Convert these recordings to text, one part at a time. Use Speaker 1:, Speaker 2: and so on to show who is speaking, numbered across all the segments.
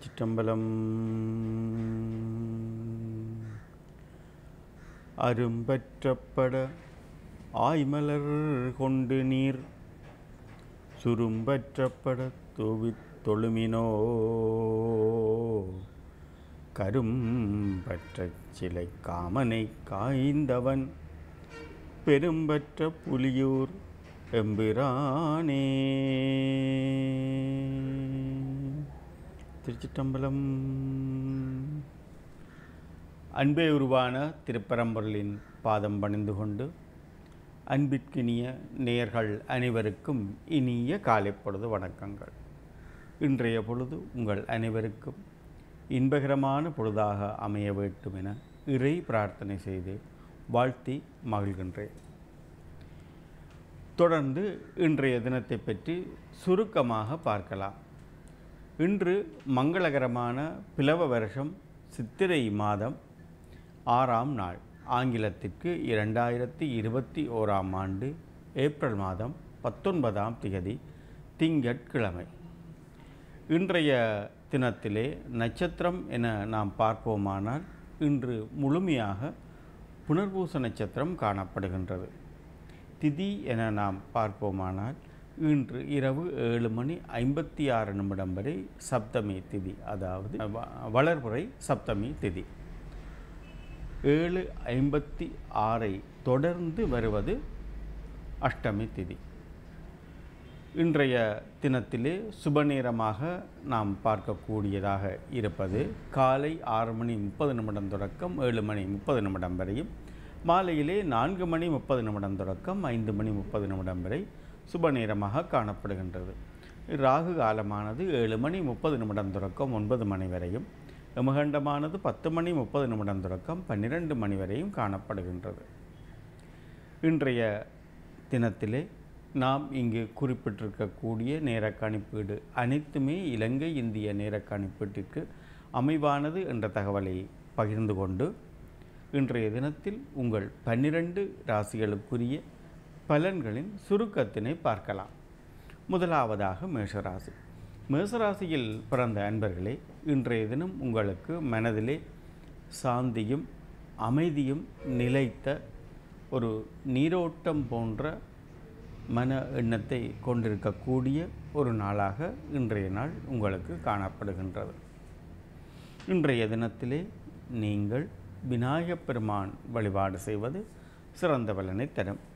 Speaker 1: திருச்சிற்றம்பலம் அரும்பற்றப்பட ஆய்மலர் கொண்டு நீர் சுரும்பற்றப்பட தொவி தொழுமினோ. கரும்பற்ற சிலை காமனை காய்ந்தவன் பெரும்பற்ற புலியூர் எம்பிரானே. திருச்சிட்டம்பலம். அன்பே உருவான திருப்பரம்பொருளின் பாதம் பணிந்து கொண்டு அன்பிற்கினிய நேயர்கள் அனைவருக்கும் இனிய காலை பொழுது வணக்கங்கள். இன்றைய பொழுது உங்கள் அனைவருக்கும் இன்பகரமான பொழுதாக அமைய வேண்டும் என இறை பிரார்த்தனை செய்து வாழ்த்தி மகிழ்கின்றேன். தொடர்ந்து இன்றைய தினத்தை பற்றி சுருக்கமாக பார்க்கலாம். இன்று மங்களகரமான பிளவ வருஷம் சித்திரை மாதம் ஆறாம் நாள் ஆங்கிலத்திற்கு இரண்டாயிரத்தி இருபத்தி ஓராம் ஆண்டு ஏப்ரல் மாதம் பத்தொன்பதாம் திகதி திங்கட்கிழமை இன்றைய தினத்திலே நட்சத்திரம் என நாம் பார்ப்போமானால் இன்று முழுமையாக புனர்பூச நட்சத்திரம் காணப்படுகின்றது. திதி என நாம் பார்ப்போமானால் இன்று இரவு ஏழு மணி ஐம்பத்தி ஆறு நிமிடம் வரை சப்தமி திதி அதாவது வ- வளர்புறை சப்தமி திதி. ஏழு ஐம்பத்தி ஆறை தொடர்ந்து வருவது அஷ்டமி திதி. இன்றைய தினத்திலே சுபநேரமாக நாம் பார்க்கக்கூடியதாக இருப்பது காலை ஆறு மணி முப்பது நிமிடம் தொடக்கம் ஏழு மணி முப்பது நிமிடம் வரையும் மாலையிலே நான்கு மணி முப்பது நிமிடம் தொடக்கம் ஐந்து மணி முப்பது நிமிடம் வரை சுப நேரமாக காணப்படுகின்றது. ராகு காலமானது ஏழு மணி முப்பது நிமிடம் தொடக்கம் ஒன்பது மணி வரையும். யமகண்டமானது பத்து மணி முப்பது நிமிடம் தொடக்கம் பன்னிரெண்டு மணி வரையும் காணப்படுகின்றது. இன்றைய தினத்திலே நாம் இங்கு குறிப்பிட்டிருக்கக்கூடிய நேர கணிப்பீடு அனைத்துமே இலங்கை இந்திய நேர கணிப்பீட்டிற்கு அமைவானது என்ற தகவலை பகிர்ந்து கொண்டு இன்றைய தினத்தில் உங்கள் பன்னிரண்டு ராசிகளுக்குரிய பலன்களின் சுருக்கத்தினை பார்க்கலாம். முதலாவதாக மேஷராசி. மேஷராசியில் பிறந்த அன்பர்களே இன்றைய தினம் உங்களுக்கு மனதிலே சாந்தியும் அமைதியும் நிலைத்த ஒரு நீரோட்டம் போன்ற மன எண்ணத்தை கொண்டிருக்கக்கூடிய ஒரு நாளாக இன்றைய நாள் உங்களுக்கு காணப்படுகின்றது. இன்றைய தினத்திலே நீங்கள் விநாயகப் பெருமான் வழிபாடு செய்வது சிறந்த பலனை தரும்.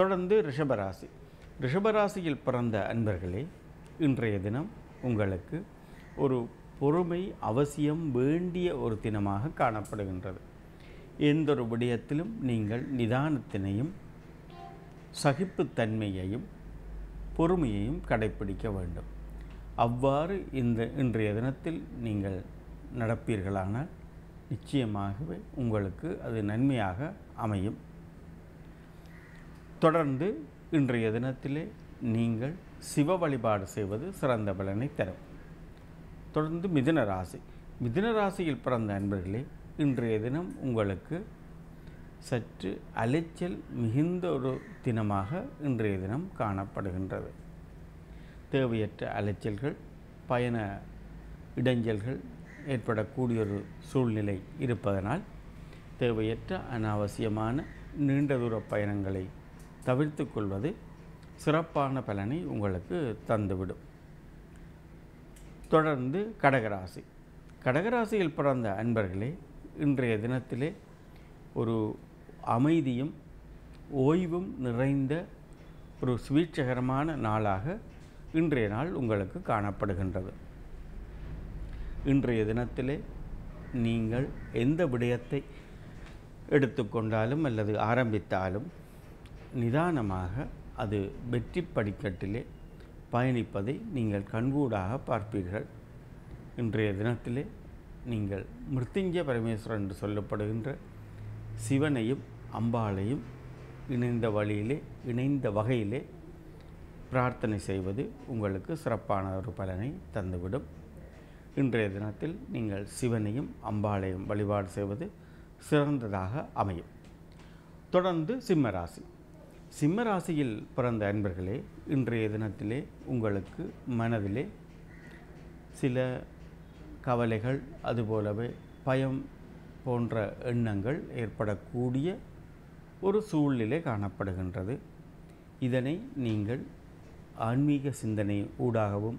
Speaker 1: தொடர்ந்து ரிஷபராசி. ரிஷபராசியில் பிறந்த அன்பர்களே இன்றைய தினம் உங்களுக்கு ஒரு பொறுமை அவசியம் வேண்டிய ஒரு தினமாக காணப்படுகின்றது. எந்த ஒரு விடயத்திலும் நீங்கள் நிதானத்தினையும் சகிப்புத்தன்மையையும் பொறுமையையும் கடைப்பிடிக்க வேண்டும். அவ்வாறு இந்த இன்றைய தினத்தில் நீங்கள் நடப்பீர்களானால் நிச்சயமாகவே உங்களுக்கு அது நன்மையாக அமையும். தொடர்ந்து இன்றைய தினத்திலே நீங்கள் சிவ வழிபாடு செய்வது சிறந்த பலனை தரும். தொடர்ந்து மிதுன ராசி. மிதுன ராசியில் பிறந்த அன்பர்களே இன்றைய தினம் உங்களுக்கு சற்று அலைச்சல் மிகுந்த ஒரு தினமாக இன்றைய தினம் காணப்படுகின்றது. தேவையற்ற அலைச்சல்கள் பயண இடைஞ்சல்கள் ஏற்படக்கூடிய ஒரு சூழ்நிலை இருப்பதனால் தேவையற்ற அனாவசியமான நீண்ட தூர பயணங்களை தவிர்த்து கொள்வது சிறப்பான பலனை உங்களுக்கு தந்துவிடும். தொடர்ந்து கடகராசி. கடகராசியில் பிறந்த அன்பர்களே இன்றைய தினத்திலே ஒரு அமைதியும் ஓய்வும் நிறைந்த ஒரு சுவீட்சகரமான நாளாக இன்றைய நாள் உங்களுக்கு காணப்படுகின்றது. இன்றைய தினத்திலே நீங்கள் எந்த விடயத்தை எடுத்துக்கொண்டாலும் அல்லது ஆரம்பித்தாலும் நிதானமாக அது வெற்றி படிக்கட்டிலே பயணிப்பதை நீங்கள் கண்கூடாக பார்ப்பீர்கள். இன்றைய தினத்திலே நீங்கள் மிருத்திஞ்ச பரமேஸ்வரன் என்று சொல்லப்படுகின்ற சிவனையும் அம்பாளையும் இணைந்த வழியிலே இணைந்த வகையிலே பிரார்த்தனை செய்வது உங்களுக்கு சிறப்பான ஒரு பலனை தந்துவிடும். இன்றைய தினத்தில் நீங்கள் சிவனையும் அம்பாளையும் வழிபாடு செய்வது சிறந்ததாக அமையும். தொடர்ந்து சிம்மராசி சிம்மராசியில் பிறந்த அன்பர்களே இன்றைய தினத்திலே உங்களுக்கு மனதிலே சில கவலைகள் அதுபோலவே பயம் போன்ற எண்ணங்கள் ஏற்படக்கூடிய ஒரு சூழ்நிலை காணப்படுகின்றது. இதனை நீங்கள் ஆன்மீக சிந்தனை ஊடாகவும்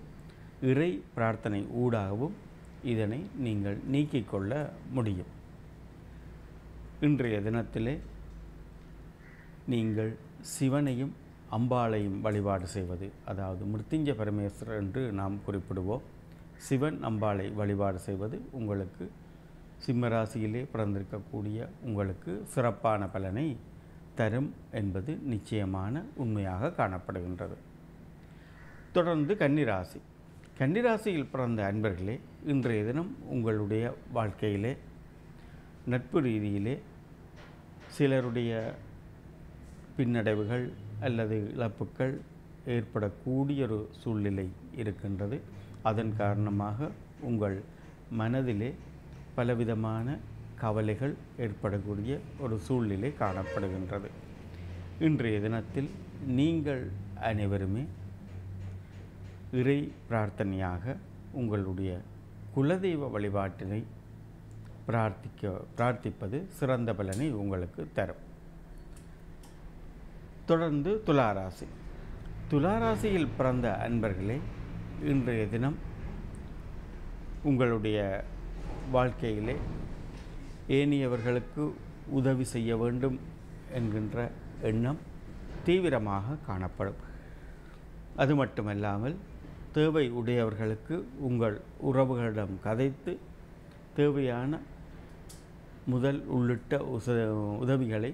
Speaker 1: இறை பிரார்த்தனை ஊடாகவும் இதனை நீங்கள் நீக்கிக் கொள்ள முடியும். இன்றைய தினத்திலே நீங்கள் சிவனையும் அம்பாளையும் வழிபாடு செய்வது. அதாவது மிருத்திஞ்ச பரமேஸ்வரர் என்று நாம் குறிப்பிடுவோம். சிவன் அம்பாளை வழிபாடு செய்வது உங்களுக்கு சிம்மராசியிலே பிறந்திருக்கக்கூடிய உங்களுக்கு சிறப்பான பலனை தரும் என்பது நிச்சயமான உண்மையாக காணப்படுகின்றது. தொடர்ந்து கன்னிராசி. கன்னிராசியில் பிறந்த அன்பர்களே இன்றைய தினம் உங்களுடைய வாழ்க்கையிலே நட்பு ரீதியிலே சிலருடைய பின்னடைவுகள் அல்லது இழப்புக்கள் ஏற்படக்கூடிய ஒரு சூழ்நிலை இருக்கின்றது. அதன் காரணமாக உங்கள் மனதிலே பலவிதமான கவலைகள் ஏற்படக்கூடிய ஒரு சூழ்நிலை காணப்படுகின்றது. இன்றைய தினத்தில் நீங்கள் அனைவருமே இறை பிரார்த்தனையாக உங்களுடைய குலதெய்வ வழிபாட்டினை பிரார்த்திக்க பிரார்த்திப்பது சிறந்த பலனை உங்களுக்கு தரும். தொடர்ந்து துளாராசி. துளாராசியில் பிறந்த அன்பர்களே இன்றைய தினம் உங்களுடைய வாழ்க்கையிலே ஏனியவர்களுக்கு உதவி செய்ய வேண்டும் என்கின்ற எண்ணம் தீவிரமாக காணப்படும். அது மட்டுமல்லாமல் தேவை உடையவர்களுக்கு உங்கள் உறவுகளிடம் கதைத்து தேவையான முதல் உள்ளிட்ட உச உதவிகளை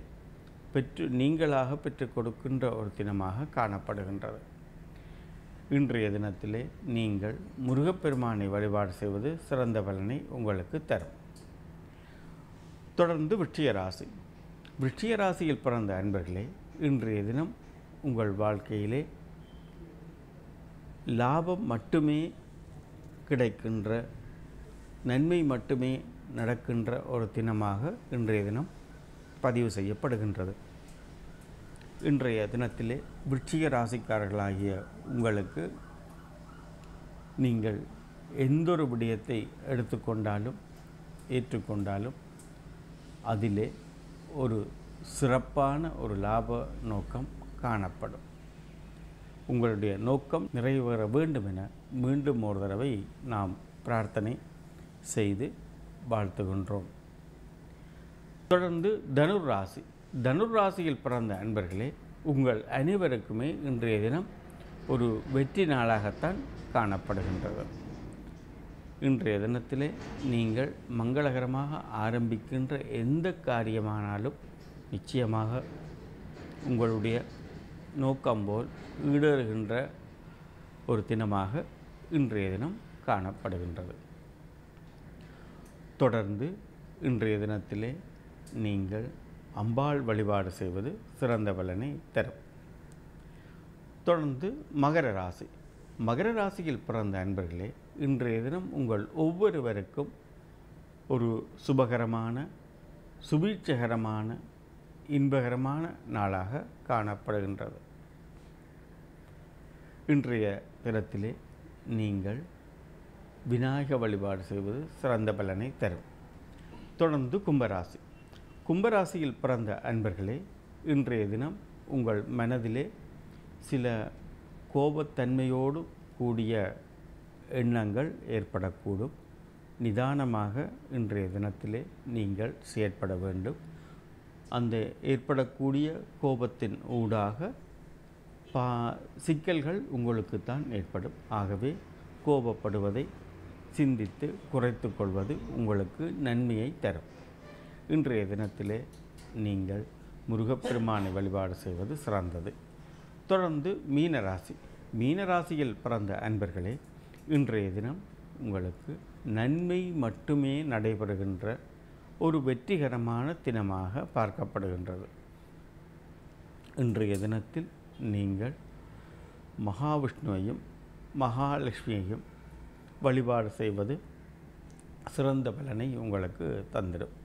Speaker 1: பெற்று நீங்களாக பெற்றுக் கொடுக்கின்ற ஒரு தினமாக காணப்படுகின்றது. இன்றைய தினத்திலே நீங்கள் முருகப்பெருமானை வழிபாடு செய்வது சிறந்த பலனை உங்களுக்கு தரும். தொடர்ந்து விட்சியராசி ராசி. ராசியில் பிறந்த அன்பர்களே இன்றைய தினம் உங்கள் வாழ்க்கையிலே லாபம் மட்டுமே கிடைக்கின்ற நன்மை மட்டுமே நடக்கின்ற ஒரு தினமாக இன்றைய தினம் பதிவு செய்யப்படுகின்றது. இன்றைய தினத்திலே விருட்சிக ராசிக்காரர்களாகிய உங்களுக்கு நீங்கள் எந்தொரு விடயத்தை எடுத்துக்கொண்டாலும் ஏற்றுக்கொண்டாலும் அதிலே ஒரு சிறப்பான ஒரு லாப நோக்கம் காணப்படும். உங்களுடைய நோக்கம் நிறைவேற வேண்டும் என மீண்டும் ஒரு தடவை நாம் பிரார்த்தனை செய்து வாழ்த்துகின்றோம். தொடர்ந்து தனுர் ராசி தனுர் ராசியில் பிறந்த அன்பர்களே உங்கள் அனைவருக்குமே இன்றைய தினம் ஒரு வெற்றி நாளாகத்தான் காணப்படுகின்றது. இன்றைய தினத்திலே நீங்கள் மங்களகரமாக ஆரம்பிக்கின்ற எந்த காரியமானாலும் நிச்சயமாக உங்களுடைய நோக்கம் போல் ஈடேறுகின்ற ஒரு தினமாக இன்றைய தினம் காணப்படுகின்றது. தொடர்ந்து இன்றைய தினத்திலே நீங்கள் அம்பாள் வழிபாடு செய்வது சிறந்த பலனை தரும். தொடர்ந்து மகர ராசி. மகர ராசியில் பிறந்த அன்பர்களே இன்றைய தினம் உங்கள் ஒவ்வொருவருக்கும் ஒரு சுபகரமான சுபீட்சகரமான இன்பகரமான நாளாக காணப்படுகின்றது. இன்றைய தினத்திலே நீங்கள் விநாயக வழிபாடு செய்வது சிறந்த பலனை தரும். தொடர்ந்து கும்பராசி. கும்பராசியில் பிறந்த அன்பர்களே இன்றைய தினம் உங்கள் மனதிலே சில கோபத்தன்மையோடு கூடிய எண்ணங்கள் ஏற்படக்கூடும். நிதானமாக இன்றைய தினத்திலே நீங்கள் செயற்பட வேண்டும். அந்த ஏற்படக்கூடிய கோபத்தின் ஊடாக பா சிக்கல்கள் உங்களுக்குத்தான் ஏற்படும். ஆகவே கோபப்படுவதை சிந்தித்து குறைத்து கொள்வது உங்களுக்கு நன்மையை தரும். இன்றைய தினத்திலே நீங்கள் முருகப்பெருமானை வழிபாடு செய்வது சிறந்தது. தொடர்ந்து மீனராசி மீனராசியில் பிறந்த அன்பர்களே இன்றைய தினம் உங்களுக்கு நன்மை மட்டுமே நடைபெறுகின்ற ஒரு வெற்றிகரமான தினமாக பார்க்கப்படுகின்றது. இன்றைய தினத்தில் நீங்கள் மகாவிஷ்ணுவையும் மகாலட்சுமியையும் வழிபாடு செய்வது சிறந்த பலனை உங்களுக்கு தந்திடும்.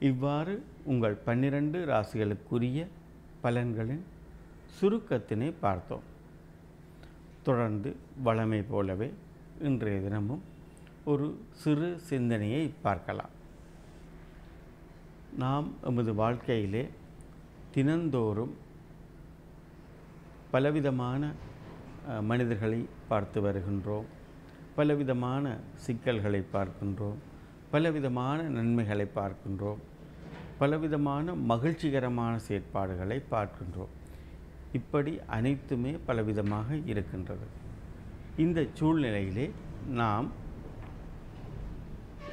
Speaker 1: இவ்வாறு உங்கள் பன்னிரண்டு ராசிகளுக்குரிய பலன்களின் சுருக்கத்தினை பார்த்தோம். தொடர்ந்து வளமை போலவே இன்றைய தினமும் ஒரு சிறு சிந்தனையை பார்க்கலாம். நாம் எமது வாழ்க்கையிலே தினந்தோறும் பலவிதமான மனிதர்களை பார்த்து வருகின்றோம். பலவிதமான சிக்கல்களை பார்க்கின்றோம். பலவிதமான நன்மைகளை பார்க்கின்றோம். பலவிதமான மகிழ்ச்சிகரமான செயற்பாடுகளை பார்க்கின்றோம். இப்படி அனைத்துமே பலவிதமாக இருக்கின்றது. இந்த சூழ்நிலையிலே நாம்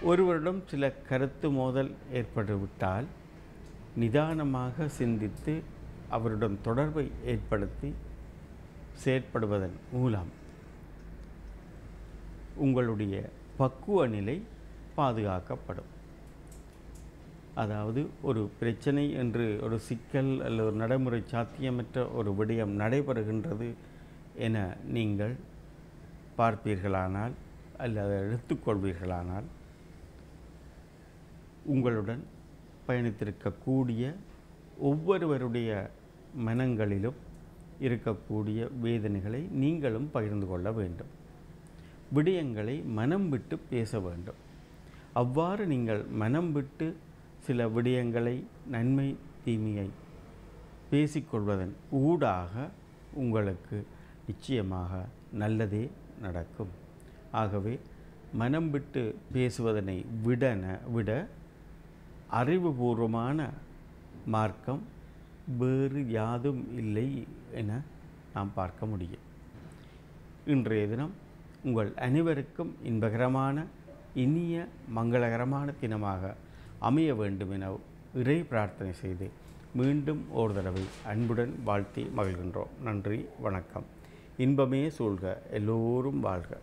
Speaker 1: ஒருவரிடம் சில கருத்து மோதல் ஏற்பட்டுவிட்டால் நிதானமாக சிந்தித்து அவருடன் தொடர்பை ஏற்படுத்தி செயற்படுவதன் மூலம் உங்களுடைய பக்குவ நிலை பாதுகாக்கப்படும். அதாவது ஒரு பிரச்சனை என்று ஒரு சிக்கல் அல்லது ஒரு நடைமுறை சாத்தியமற்ற ஒரு விடயம் நடைபெறுகின்றது என நீங்கள் பார்ப்பீர்களானால் அல்லது அதை எடுத்துக்கொள்வீர்களானால் உங்களுடன் பயணித்திருக்கக்கூடிய ஒவ்வொருவருடைய மனங்களிலும் இருக்கக்கூடிய வேதனைகளை நீங்களும் பகிர்ந்து கொள்ள வேண்டும். விடயங்களை மனம் விட்டு பேச வேண்டும். அவ்வாறு நீங்கள் மனம் விட்டு சில விடயங்களை நன்மை தீமையை பேசிக்கொள்வதன் ஊடாக உங்களுக்கு நிச்சயமாக நல்லதே நடக்கும். ஆகவே மனம் விட்டு பேசுவதனை விடன விட அறிவுபூர்வமான மார்க்கம் வேறு யாதும் இல்லை என நாம் பார்க்க முடியும். இன்றைய தினம் உங்கள் அனைவருக்கும் இன்பகரமான இனிய மங்களகரமான தினமாக அமைய வேண்டும் என இறை பிரார்த்தனை செய்து மீண்டும் ஒரு தடவை அன்புடன் வாழ்த்தி மகிழ்கின்றோம். நன்றி வணக்கம். இன்பமே சூழ்க எல்லோரும் வாழ்க.